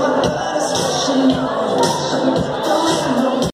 my past, she knows.